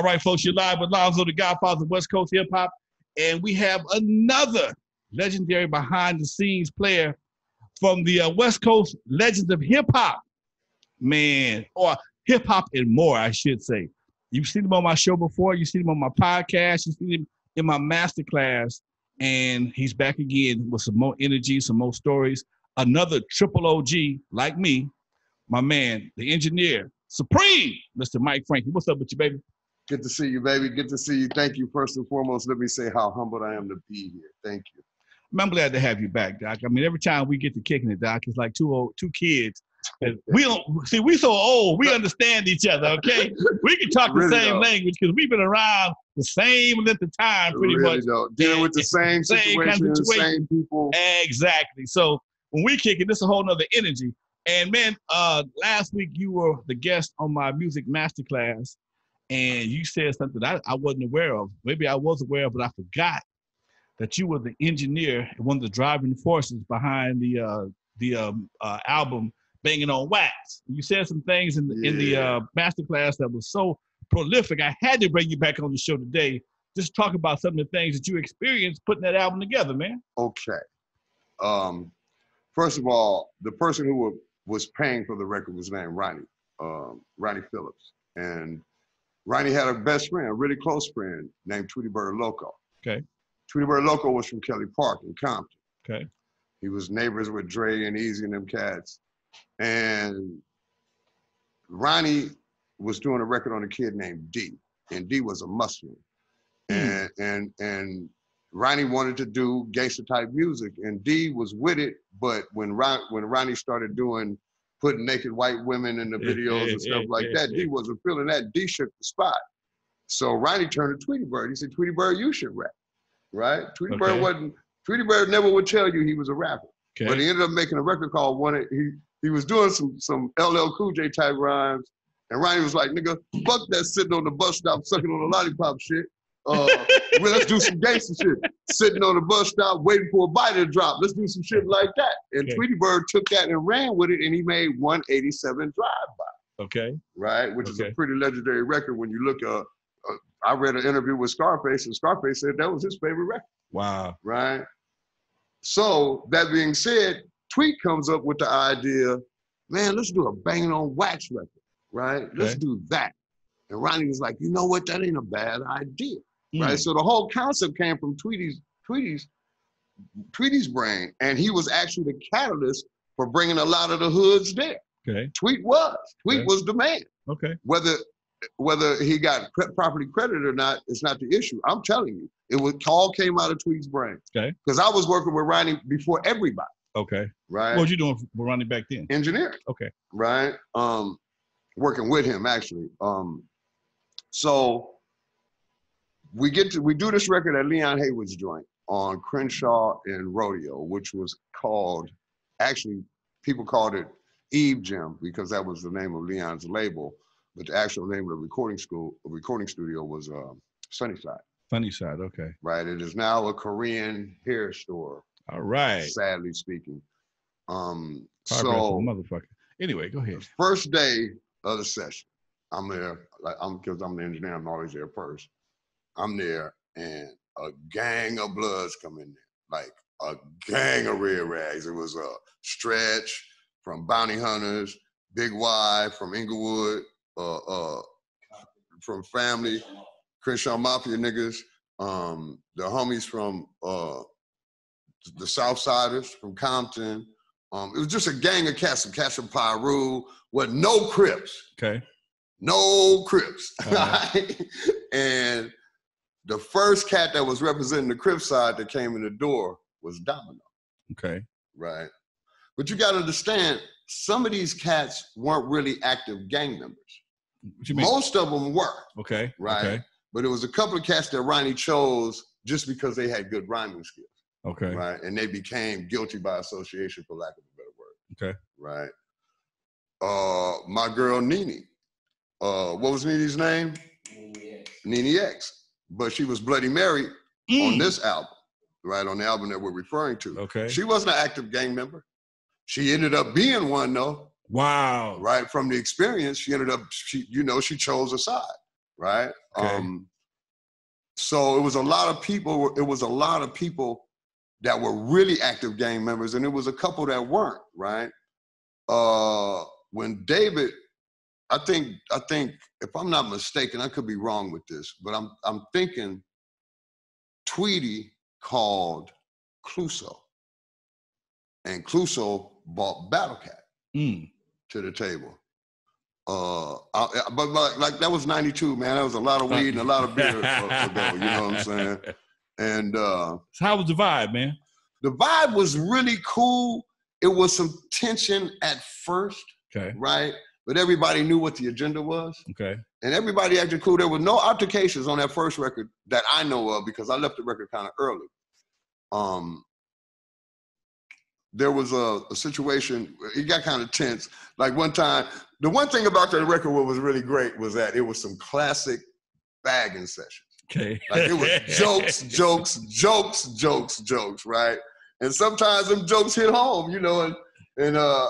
All right, folks, you're live with Lonzo, the Godfather of West Coast hip hop, and we have another legendary behind the scenes player from the uh, West Coast Legends of Hip Hop, man, or hip hop and more, I should say. You've seen him on my show before. You've seen him on my podcast. You've seen him in my master class, and he's back again with some more energy, some more stories. Another triple OG like me, my man, the engineer, Supreme, Mr. Mike Franke. What's up with you, baby? Good to see you, baby. Good to see you. Thank you. First and foremost, let me say how humbled I am to be here. Thank you. I'm glad to have you back, Doc. I mean, every time we get to kicking it, Doc, it's like two old, two kids. We don't see we so old. We understand each other. Okay, we can talk the same don't. language because we've been around the same length of time, pretty really much. don't. Dealing with the same Same kind of situation. same people. Exactly. So when we kick it, this is a whole nother energy. And man, uh, last week you were the guest on my music masterclass, and you said something I, I wasn't aware of. Maybe I was aware of, but I forgot that you were the engineer and one of the driving forces behind the uh, the um, uh, album "Banging on Wax." You said some things in the in the uh, masterclass that was so prolific. I had to bring you back on the show today. Just talk about some of the things that you experienced putting that album together, man. Okay. Um, first of all, the person who wa- was paying for the record was named Ronnie, um, Ronnie Phillips. And Ronnie had a best friend, a really close friend named Tweedy Bird Loco. Okay. Tweedy Bird Loco was from Kelly Park in Compton. Okay. He was neighbors with Dre and Eazy and them cats. And Ronnie was doing a record on a kid named D, and D was a Muslim. Hmm. And and and Ronnie wanted to do gangster type music, and D was with it. But when Ron, when Ronnie started doing putting naked white women in the eh, videos eh, and stuff eh, like that, D wasn't feeling that. D shook the spot. So Ronnie turned to Tweedy Bird. He said, Tweedy Bird, you should rap. Right? Tweedy Okay. Bird wasn't Tweedy Bird never would tell you he was a rapper. Okay. But he ended up making a record called One. He he was doing some some LL Cool J type rhymes, and Ronnie was like, "Nigga, fuck that sitting on the bus stop sucking on a lollipop shit. Uh, well, let's do some gangster shit. Sitting on the bus stop waiting for a bite to drop. Let's do some shit like that." And Okay. Tweedy Bird took that and ran with it, and he made 187 Drive By, okay. right? Which is a pretty legendary record. When you look, uh, uh, I read an interview with Scarface, and Scarface said that was his favorite record Wow. right? So that being said, Tweet comes up with the idea, man, let's do a banging on wax record, right? Let's Okay. do that. And Ronnie was like, you know what? That ain't a bad idea, Mm. right? So the whole concept came from Tweedy's Tweedy's Tweedy's brain, and he was actually the catalyst for bringing a lot of the hoods there. Okay. Tweet was Tweet Okay. was the man. Okay. Whether whether he got cre- properly credited or not, it's not the issue. I'm telling you, it was all came out of Tweet's brain. Okay. Because I was working with Ronnie before everybody, Okay. right? What was you doing for Ronnie back then? Engineering, Okay. right? Um, working with him actually. Um, so we get to we do this record at Leon Haywood's joint on Crenshaw and Rodeo, which was called actually people called it Evejim because that was the name of Leon's label, but the actual name of the recording school recording studio was um, Sunnyside. Funny side. Okay. Right, it is now a Korean hair store. All right. sadly speaking. Um, so motherfucker. Anyway, go ahead. first day of the session, I'm there, like I'm because I'm the engineer, I'm always there first. I'm there and a gang of bloods come in there, like a gang of red rags. It was a stretch from Bounty Hunters, Big Y from Inglewood, uh, uh, from family, Crenshaw Mafia niggas, um, the homies from uh, the Southsiders from Compton. Um, it was just a gang of cats, some cats from Piru, with no Crips, Okay. no Crips. Uh-huh. and the first cat that was representing the Crip side that came in the door was Domino, Okay. right? But you got to understand, some of these cats weren't really active gang members. What you mean? Most of them were, okay. right? Okay. But it was a couple of cats that Ronnie chose just because they had good rhyming skills. Okay. right? And they became guilty by association, for lack of a better word. Okay. Right. Uh, my girl Nene. Uh, what was Nene's name? Nene X. But she was Bloody Mary on Mm. this album, right? On the album that we're referring to. Okay. She wasn't an active gang member. She ended up being one though, wow. right? From the experience, she ended up, she, you know, she chose a side, right? Okay. Um, so it was a lot of people. It was a lot of people that were really active gang members, and it was a couple that weren't, right? Uh, when David, I think, I think, if I'm not mistaken, I could be wrong with this, but I'm, I'm thinking Tweedy called Cluso, and Cluso bought Battle Cat Mm. to the table. Uh, I, but like, like that was '92, man. That was a lot of weed and a lot of beer ago. You know what I'm saying? And uh, So how was the vibe, man? the vibe was really cool. It was some tension at first, Okay. right? But everybody knew what the agenda was, Okay. and everybody acted cool. There were no altercations on that first record that I know of because I left the record kind of early. Um, there was a, a situation. It got kind of tense. Like one time, the one thing about that record what was really great was that it was some classic bagging sessions. Okay. Like it was jokes, jokes, jokes, jokes, jokes, right? And sometimes them jokes hit home, you know. And and uh,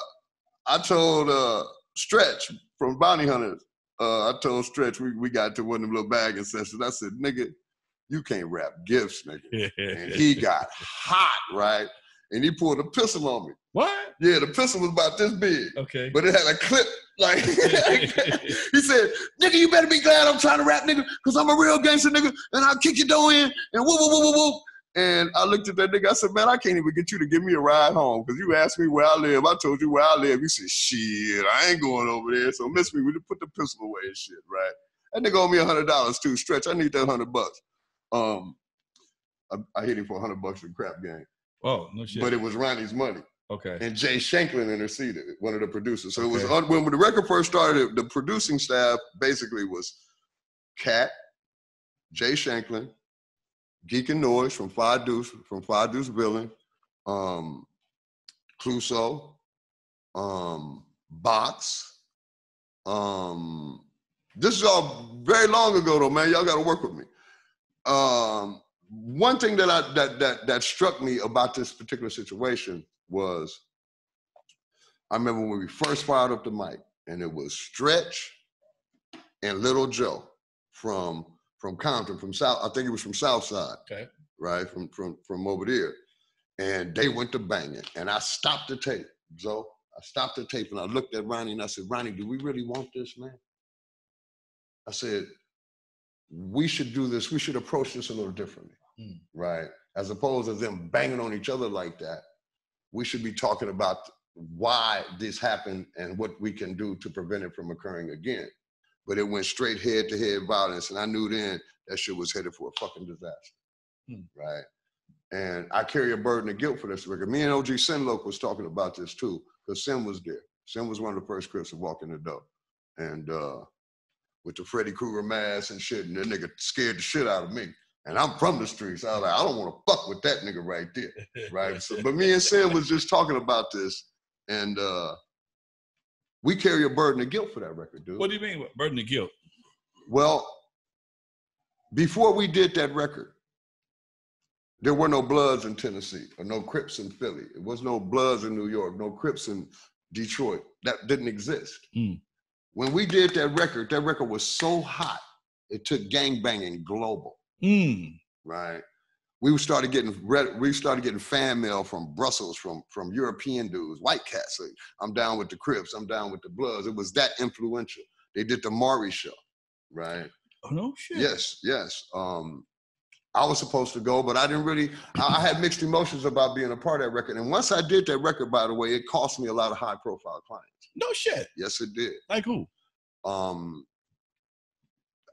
I told uh, Stretch from Bounty Hunters, uh, I told Stretch we, we got to one of them little bagging sessions. I said, nigga, you can't rap gifts, nigga. And he got hot, right? And he pulled a pistol on me. what? Yeah, the pistol was about this big, Okay. but it had a clip. Like he said, "Nigga, you better be glad I'm trying to rap, nigga, because I'm a real gangster, nigga, and I'll kick your door in and whoop, whoop, whoop, whoop, whoop." And I looked at that nigga. I said, "Man, I can't even get you to give me a ride home because you asked me where I live. I told you where I live. You said, shit, I ain't going over there. So miss me. We just put the pistol away and shit, right? That nigga owe me a hundred dollars too. Stretch. I need that hundred bucks. Um, I, I hit him for a hundred bucks in crap game, oh no shit. but it was Ronnie's money." okay. and Jay Shanklin interceded, one of the producers. So it was on, when the record first started, the producing staff basically was Cat, Jay Shanklin, Geek and Noise from Fly Deuce, from Fly Deuce Billing, um, Clouseau, um, Box. Um, this is all very long ago though, man. Y'all gotta work with me. Um, one thing that I that that that struck me about this particular situation was I remember when we first fired up the mic, and it was Stretch and Little Joe from from Compton, from South. I think it was from South Side. Okay. Right from from from over there, and they went to banging, and I stopped the tape, So I stopped the tape, and I looked at Ronnie, and I said, Ronnie, do we really want this, man? I said, we should do this. We should approach this a little differently, Hmm. right? As opposed to them banging on each other like that we should be talking about why this happened and what we can do to prevent it from occurring again. But it went straight head to head violence, and I knew then that shit was headed for a fucking disaster, Hmm. right? And I carry a burden of guilt for this record. Me and OG Sinloke was talking about this too, because Sin was there. Sin was one of the first Crips to walk in the door, and uh, with the Freddy Krueger mask and shit, and that nigga scared the shit out of me. And I'm from the streets. I was like, I don't want to fuck with that nigga right there right? So, but me and Sin was just talking about this, and uh, we carry a burden of guilt for that record, dude. What do you mean burden of guilt? Well, before we did that record, there were no Bloods in Tennessee or no Crips in Philly. It was no Bloods in New York, no Crips in Detroit. That didn't exist. Mm. When we did that record, that record was so hot, it took gangbanging global. Mm. right? We started getting red, we started getting fan mail from Brussels, from from European dudes, white cats. Like, I'm down with the Crips, I'm down with the Bloods. It was that influential. They did the Maury show, right? Oh no shit. Yes, yes. Um, I was supposed to go, but I didn't really. I, I had mixed emotions about being a part of that record. And once I did that record, by the way, it cost me a lot of high profile clients. No shit. Yes, it did. Like who? Um,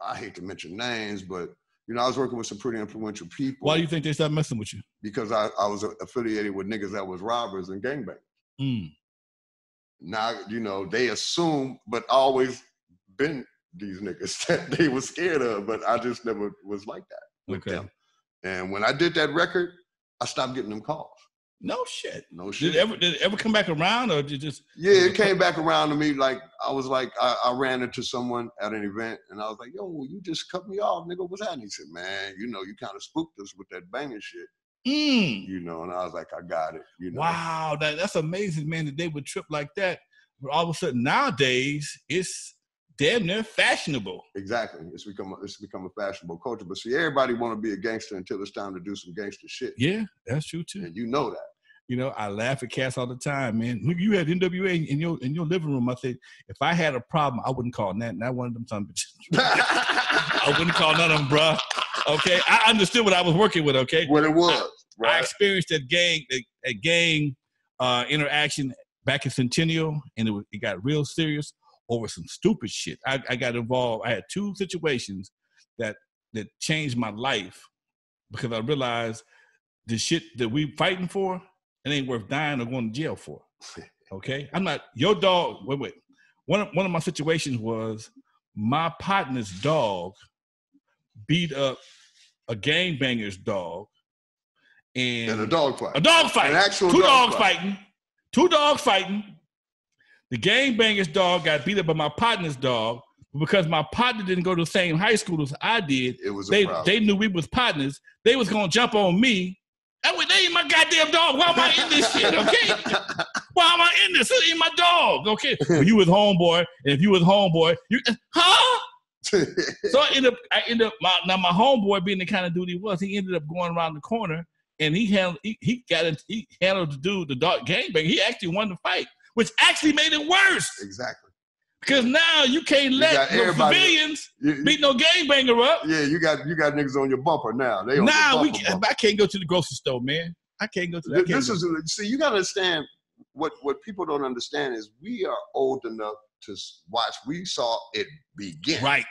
I hate to mention names, but you know, I was working with some pretty influential people. Why do you think they stopped messing with you? because I, I was affiliated with niggas that was robbers and gangbangers. Mm. Now, you know, they assume, but always been these niggas that they was scared of, but I just never was like that with Okay. them. And when I did that record, I stopped getting them calls. No shit. No Did shit. it ever did it ever come back around or did just yeah, it came back around to me like I was like I, I ran into someone at an event and I was like, "Yo, you just cut me off, nigga. What's happening?" He said, "Man, you know, you kind of spooked us with that banging shit, mm. you know." And I was like, "I got it," you know. Wow, that, that's amazing, man, that they would trip like that. But all of a sudden nowadays, it's damn near fashionable. Exactly. It's become a, it's become a fashionable culture. But see, everybody want to be a gangster until it's time to do some gangster shit. Yeah, that's true too. And you know that. You know, I laugh at cats all the time, man. You had NWA in your in your living room. I said, if I had a problem, I wouldn't call that. Not one of them bitches. I wouldn't call none of them, bruh. Okay, I understood what I was working with. Okay, what it was. I Right. experienced that gang a, a gang uh, interaction back in Centennial, and it, was, it got real serious over some stupid shit. I, I got involved. I had two situations that that changed my life because I realized the shit that we fighting for it ain't worth dying or going to jail for. Okay, I'm not your dog. Wait, wait. One of, one of my situations was my partner's dog beat up a gangbanger's dog, and, and a dog fight. a dog fight. An actual Two dog dogs fight. fighting. Two dogs fighting. The gangbanger's dog got beat up by my partner's dog. But because my partner didn't go to the same high school as I did, It was they they knew we was partners. They was gonna jump on me. I went, they ain't my goddamn dog. Why am I in this shit? Okay. Why am I in this? It ain't my dog. Okay. Well, you was homeboy, and if you was homeboy, you huh? So I ended up, I ended up, my, now my homeboy being the kind of dude he was, he ended up going around the corner and he handled, he, he got it, he handled the dude, the dog gangbang. He actually won the fight, which actually made it worse exactly. because now you can't let got no civilians You- beat no gangbanger up. yeah, you got you got niggas on your bumper now. They on Now we, can. I can't go to the grocery store, man. I can't go to that. Th- This is see, you got to understand what what people don't understand is we are old enough to watch. We saw it begin. right,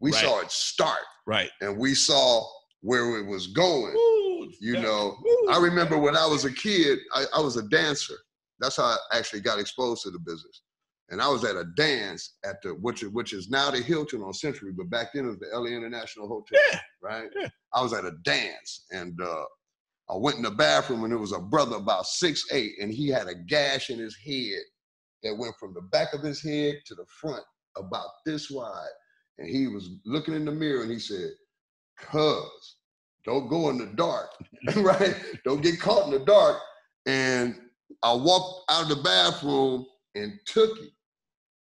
We right. saw it start, right. and we saw where it was going. Woo, You know, Woo. I remember when I was a kid, I, I was a dancer. That's how I actually got exposed to the business. And I was at a dance at the which is- which is now the Hilton on Century, but back then it was the LA International Hotel, Yeah. right? Yeah. I was at a dance and uh, I went in the bathroom and there was a brother about six eight, and he had a gash in his head that went from the back of his head to the front about this wide. And he was looking in the mirror and he said, "Cuz, don't go in the dark, right? Don't get caught in the dark." And I walked out of the bathroom and Tookie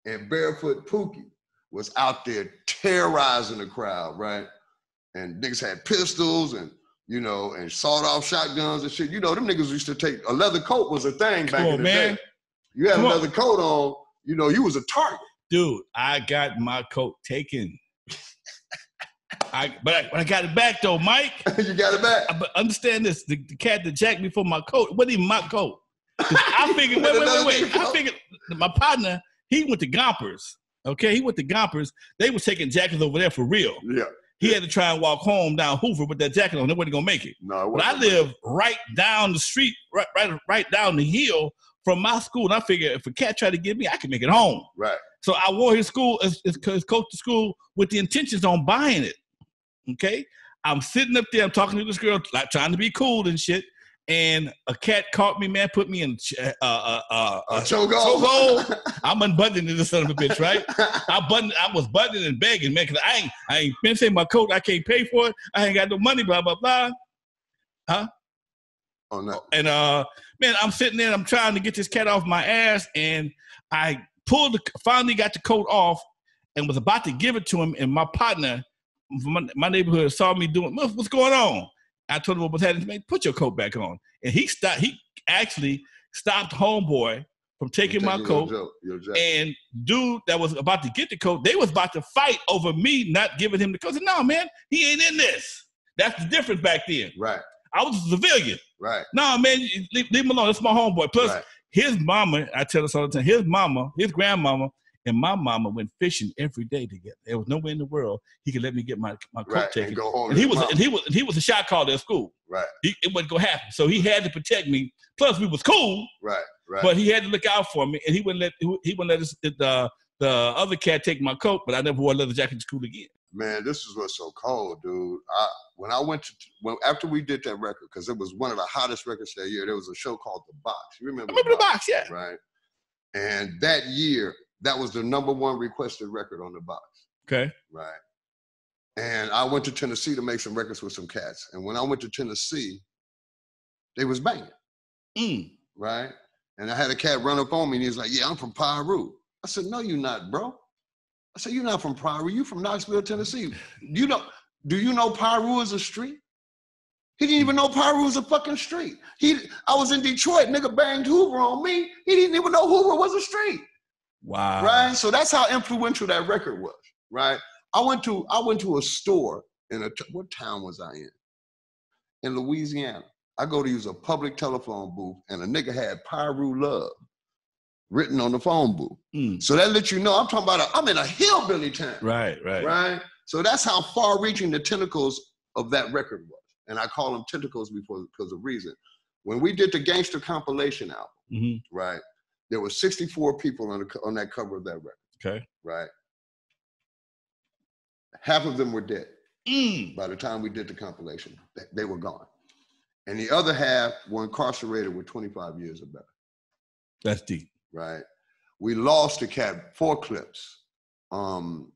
and Barefoot Pookie was out there terrorizing the crowd, right? And niggas had pistols and you know, and sawed-off shotguns and shit. You know, them niggas used to take a leather coat was a thing back Come in the man. day. You had Come a on. leather coat on, you know, you was a target. Dude, I got my coat taken. I but I, but I got it back though, Mike. you got it back. I, but understand this: the, the cat that jacked me for my coat it wasn't even my coat. I figured, wait, wait, wait, wait. I figured my partner he went to Gompers. Okay, he went to Gompers. They was taking jackets over there for real. Yeah. He had to try and walk home down Hoover with that jacket on. They wasn't gonna make it. No, it But I live right down the street, right, right, right down the hill from my school. And I figured if a cat tried to get me, I could make it home. Right. So I wore his school, his, his, his coat to school with the intentions on buying it. Okay. I'm sitting up there, I'm talking to this girl, like trying to be cool and shit. And a cat caught me, man, put me in ch- uh, uh, uh, A uh, chokehold. chokehold. I'm unbuttoning this son of a bitch, right? I button, I was buttoning and begging, man, because I ain't, I ain't finishing my coat. I can't pay for it. I ain't got no money, blah, blah, blah. Huh? Oh no. And uh, man, I'm sitting there, I'm trying to get this cat off my ass, and I pulled the finally got the coat off and was about to give it to him, and my partner from my, my neighborhood saw me doing "What's- what's going on. I told him what was happening. Man, put your coat back on, and he stopped. He actually stopped homeboy from taking my coat. Your, joke, your jacket. And dude that was about to get the coat, they was about to fight over me not giving him the coat. I said, no, man, he ain't in this. That's the difference back then. right. I was a civilian. Right. No, man, leave, leave him alone. That's my homeboy. Plus, right. his mama, I tell us all the time, his mama, his grandmama, and my mama went fishing every day together. There was nowhere in the world he could let me get my, my coat Right. taken. And go home. And he was and he was and he was a shot caller at school. right. He, it wasn't gonna happen. So he had to protect me. Plus, we was cool, Right. Right. but he had to look out for me, and he wouldn't let he wouldn't let us, the the other cat take my coat. But I never wore a leather jacket to school again. man, this is what's so cold, dude. I when I went to when after we did that record, because it was one of the hottest records that year. There was a show called The Box. You remember? I remember the box, yeah. right? And that year, that was the number one requested record on the box, Okay. right? And I went to Tennessee to make some records with some cats. And when I went to Tennessee, they was banging, Mm. right? And I had a cat run up on me and he was like, "Yeah, I'm from Piru." I said, "No, you're not, bro." I said, You're not from Piru, You're from Knoxville, Tennessee. You know, do you know Piru is a street? He didn't even know Piru was a fucking street. He I was in Detroit, nigga banged Hoover on me. He didn't even know Hoover was a street. Wow. Right? So that's how influential that record was, right? I went to I went to a store in a what town was I in? In Louisiana. I go to use a public telephone booth, and a nigga had Piru Love written on the phone booth. Mm. So that lets you know I'm talking about a, I'm in a hillbilly town. Right, right. Right. So that's how far reaching the tentacles of that record was. And I call them tentacles before because of reason. When we did the gangster compilation album, Mhm. right, there were 64 people on the on that cover of that record, Okay. right? Half of them were dead Mm. by the time we did the compilation. They, they were gone. And the other half were incarcerated with 25 years or better. That's deep. right? We lost the cat four clips. Um,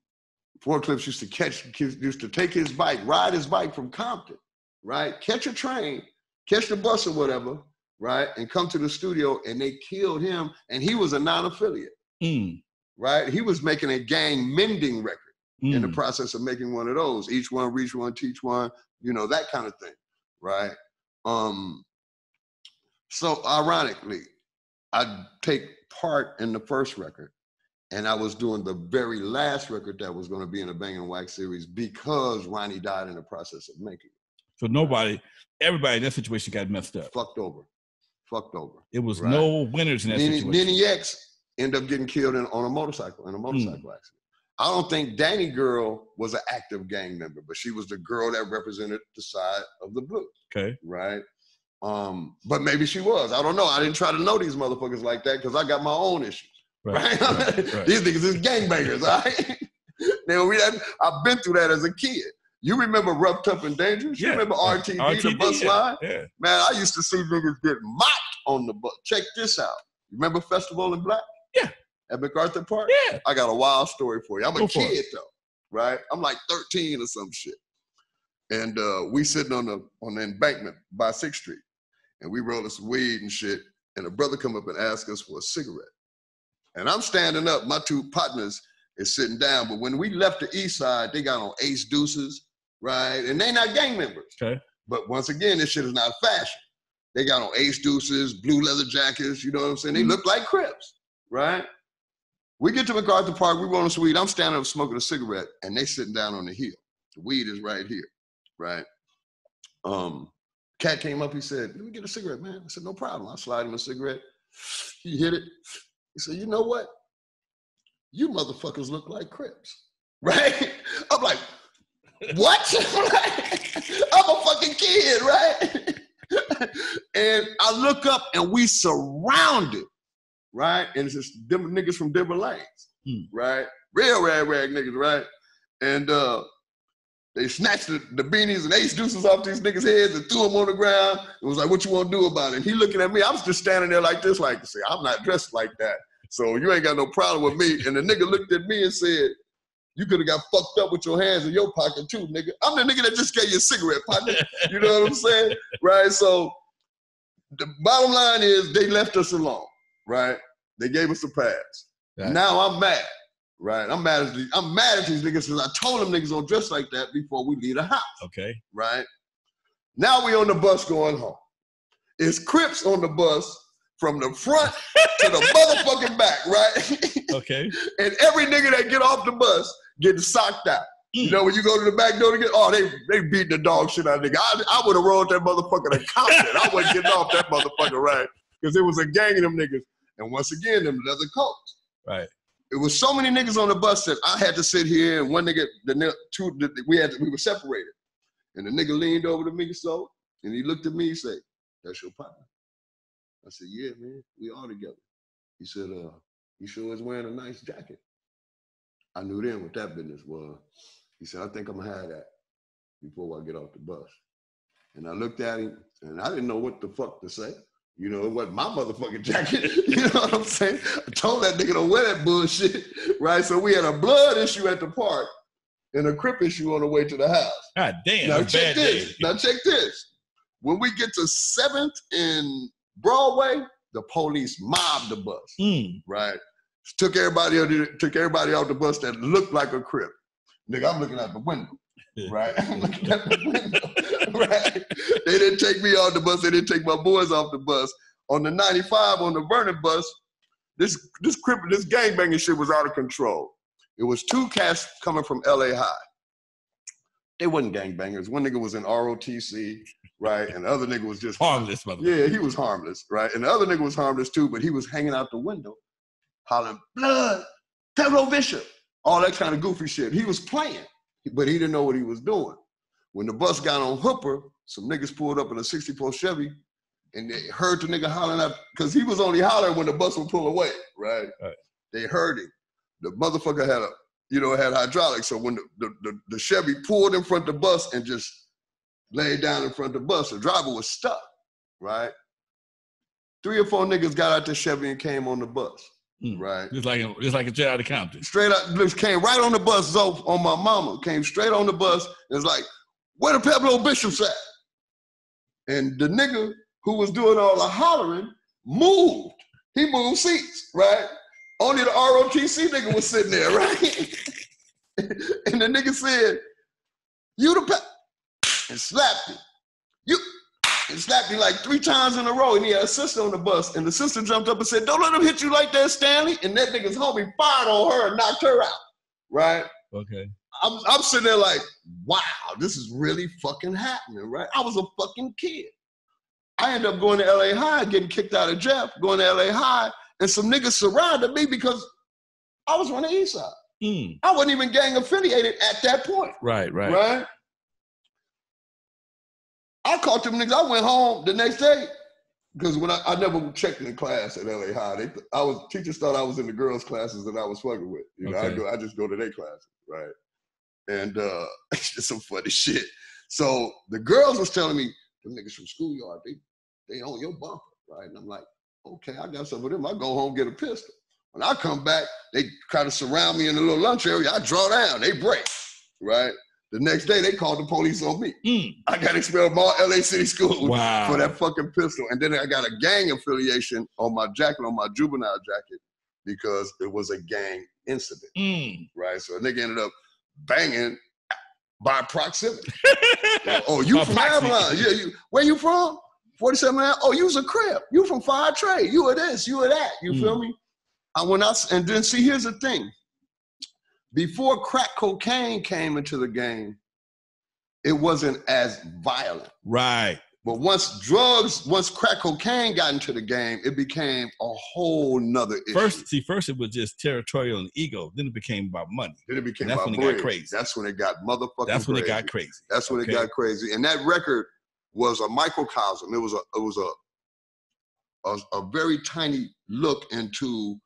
four clips used to catch, used to take his bike, ride his bike from Compton, right? Catch a train, catch the bus or whatever, right? And come to the studio and they killed him. And he was a non-affiliate, Mm. right? He was making a gang mending record in the Mm. process of making one of those. Each one, reach one, teach one, you know, that kind of thing, right? Um, so ironically, I take part in the first record, and I was doing the very last record that was going to be in the Bang and Wax series because Ronnie died in the process of making it. So nobody, everybody in that situation got messed up. Fucked over, fucked over. It was Right. no winners in that Nene, situation. Nene X ended up getting killed in, on a motorcycle in a motorcycle accident. I don't think Danny Girl was an active gang member, but she was the girl that represented the side of the blue. Okay. right? Um, but maybe she was. I don't know. I didn't try to know these motherfuckers like that because I got my own issues. Right. Right? right, right. these niggas is gangbangers, all right? now we had, I've been through that as a kid. You remember Rough, Tough, and Dangerous? You remember RTD, the bus yeah. line? Yeah. Man, I used to see niggas get mocked on the bus. Check this out. You remember Festival in Black? Yeah. At MacArthur Park? Yeah. I got a wild story for you. I'm a Go it. kid though, right? I'm like 13 or some shit. And uh, we sitting on the on the embankment by Sixth Street, and we rolling some weed and shit. And a brother come up and ask us for a cigarette. And I'm standing up. My two partners is sitting down. But when we left the East Side, they got on Ace Deuces, right? And they not gang members. Okay. But once again, this shit is not fashion. They got on Ace Deuces, blue leather jackets. You know what I'm saying? They look like Crips, right? We get to MacArthur Park, we rolling some weed. I'm standing up smoking a cigarette, and they sitting down on the hill. The weed is right here, right? Um, cat came up, he said, Let me get a cigarette, man. I said, No problem. I slide him a cigarette. He hit it. He said, You know what? You motherfuckers look like Crips. Right? I'm like, what? I'm a fucking kid, right? and I look up and we surrounded, right? And it's just them niggas from Denver Lanes, Hmm. right? Real rag rag niggas, right? And uh they snatched the, the beanies and ace deuces off these niggas' heads and threw them on the ground. It was like, what you want to do about it? And he looking at me. I was just standing there like this, like, say, I'm not dressed like that. So you ain't got no problem with me. And the nigga looked at me and said, you could have got fucked up with your hands in your pocket too, nigga. I'm the nigga that just gave you a cigarette partner. You know what I'm saying? Right? So the bottom line is they left us alone, right? They gave us a pass. Right. Now I'm mad, right? I'm mad at these, I'm mad at these niggas because I told them niggas don't dress like that before we leave the house, Okay. right? Now we on the bus going home. It's Crips on the bus from the front to the motherfucking back, right? Okay. and every nigga that get off the bus getting socked out. You Mm. know, when you go to the back door to get, oh, they they beating the dog shit out of nigga. I, I would have rolled that motherfucker to Compton. I wasn't getting off that motherfucker, right? Because there was a gang of them niggas. And once again, them leather coats. Right. It was so many niggas on the bus that I had to sit here and one nigga, the two, the, we had, we were separated. And the nigga leaned over to me so, and he looked at me and said, that's your partner. I said, yeah, man, we all together. He said, uh, he sure is wearing a nice jacket. I knew then what that business was. He said, I think I'm gonna have that before I get off the bus. And I looked at him and I didn't know what the fuck to say. You know, it wasn't my motherfucking jacket. you know what I'm saying? I told that nigga don't wear that bullshit. Right? So we had a blood issue at the park and a crip issue on the way to the house. God damn. now check this. day. Now check this. When we get to seventh and Broadway, the police mob the bus Mm. right? Took everybody took everybody out the bus that looked like a crip. Nigga, I'm looking out the window, right? I'm looking out the window, right? They didn't take me off the bus. They didn't take my boys off the bus. On the 95, on the Vernon bus, this this crip, this gangbanging shit was out of control. It was two cats coming from LA High. They wasn't gangbangers. One nigga was in ROTC, right? And the other nigga was just Harmless, mother. yeah, he was harmless, right? And the other nigga was harmless too, but he was hanging out the window, hollering, blood, Pueblo Bishop, all that kind of goofy shit. He was playing, but he didn't know what he was doing. When the bus got on Hooper, some niggas pulled up in a 64 Chevy and they heard the nigga hollering out, because he was only hollering when the bus would pull away, right? Right. They heard him. The motherfucker had a, you know, had hydraulics. So when the, the, the, the Chevy pulled in front of the bus and just laid down in front of the bus, the driver was stuck, right? Three or four niggas got out the Chevy and came on the bus, Mm. right? Just like a, just like a out of Compton. Straight up, just came right on the bus, Zoe, on my mama, came straight on the bus. and was like, where the Pueblo Bishops at? And the nigga who was doing all the hollering moved. He moved seats, right? Only the ROTC nigga was sitting there, right? and the nigga said, you the pa-, and slapped him. And slapped him like three times in a row. And he had a sister on the bus. And the sister jumped up and said, don't let him hit you like that, Stanley. And that nigga's homie fired on her and knocked her out, right? Okay. I'm, I'm sitting there like, wow, this is really fucking happening, right? I was a fucking kid. I ended up going to LA High, getting kicked out of Jeff, going to LA High, and some niggas surrounded me because I was on the east side. Mm. I wasn't even gang affiliated at that point, Right, right. right? I caught them niggas. I went home the next day because when I, I never checked in class at LA High, they, I was teachers thought I was in the girls' classes that I was fucking with. You know, I go, I just go to their classes, right? And uh, it's just some funny shit. So the girls was telling me, them niggas from schoolyard, they they own your bumper, right? And I'm like, okay, I got some of them. I go home get a pistol. When I come back, they try to surround me in the little lunch area. I draw down, they break, right? The next day, they called the police on me. Mm. I got expelled from all LA City schools Wow. for that fucking pistol. And then I got a gang affiliation on my jacket, on my juvenile jacket, because it was a gang incident, Mm. right? So a nigga ended up banging by proximity. oh, you By from. Avalon? Yeah, you. Where you from? Forty-seven. man. Oh, you was a crib. You from Fire Trade? You were this. You were that. You feel me? I went out and then see. Here's the thing. Before crack cocaine came into the game, it wasn't as violent. Right. But once drugs, once crack cocaine got into the game, it became a whole nother issue. First, see, first it was just territorial and ego. Then it became about money. then it became that's about when it got crazy. That's when it got motherfucking. That's when it crazy. got crazy. That's when Okay. it got crazy. And that record was a microcosm. It was a it was a a, a very tiny look into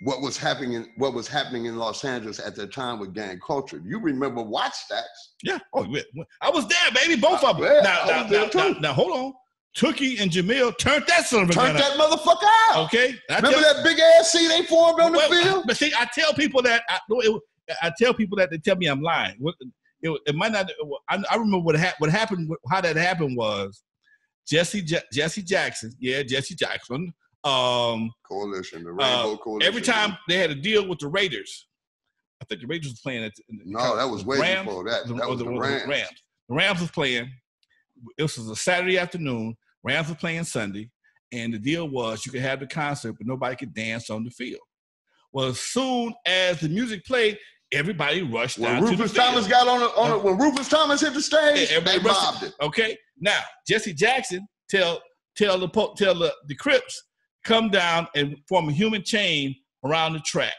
what was happening in what was happening in Los Angeles at that time with gang culture. You remember Wattstax? Yeah. Oh, yeah. I was there, baby. Both of them. Yeah, now, now, now, now, hold on. Tookie and Jamil turned that son of a Turn gun that motherfucker out. Okay. I Remember tell- that big ass scene they formed on the Well, field? But see, I tell people that I, it, I tell people that they tell me I'm lying. It, it might not. I, I remember what hap- what happened. How that happened was Jesse Jesse Jackson. Yeah, Jesse Jackson. Um, Coalition, the Rainbow Coalition. every time they had a deal with the Raiders, I think the Raiders was playing at. the- No, that was way Rams, before that. the- That was the Rams. Rams. The Rams was playing. This was a Saturday afternoon. Rams was playing Sunday, and the deal was you could have the concert, but nobody could dance on the field. Well, as soon as the music played, everybody rushed When down to Rufus the. Thomas got on, the, on the, when Rufus Thomas hit the stage, everybody they rushed mobbed it. Okay, now Jesse Jackson tell tell the po- tell the, the Crips come down and form a human chain around the track.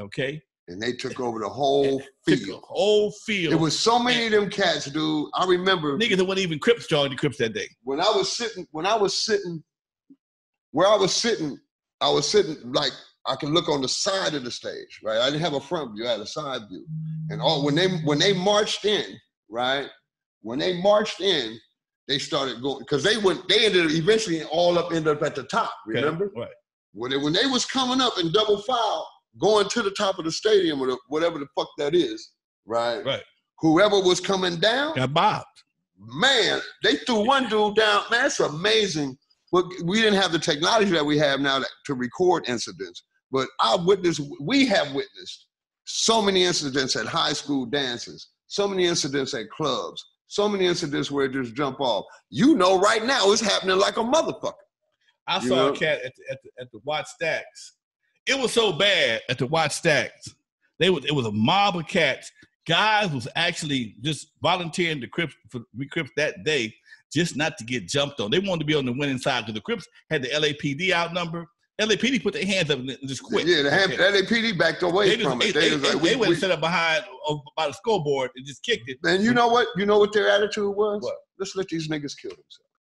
Okay, And they took over the whole field. whole field. It was so many of them cats, dude. I remember niggas that wasn't even Crips joined the Crips that day. when I was sitting, when I was sitting, where I was sitting, I was sitting like I can look on the side of the stage, right? I didn't have a front view, I had a side view. And all when they when they marched in, right? When they marched in, they started going because they went, they ended up eventually all up ended up at the top, Okay? remember? Right. when they, when they was coming up in double file, going to the top of the stadium or the, whatever the fuck that is, right? Right. Whoever was coming down, Got bobbed. man, they threw one dude down. Man, it's amazing. But we didn't have the technology that we have now that, to record incidents. But I witnessed, we have witnessed so many incidents at high school dances, so many incidents at clubs, so many incidents where it just jump off. You know, right now it's happening like a motherfucker. I You saw know? a cat at the, at the, at the Wattstax. It was so bad at the Wattstax. They was it was a mob of cats. Guys was actually just volunteering to Crips for we Crips that day, just not to get jumped on. They wanted to be on the winning side because the Crips had the LAPD outnumber. LAPD put their hands up and just quit. Yeah, the Ham- Okay. LAPD backed away They, just, from they, it. they, was they, like, they we- went we- and set up behind oh, by the scoreboard and just kicked it. And you know what? You know what their attitude was? What? Let's let these niggas kill themselves.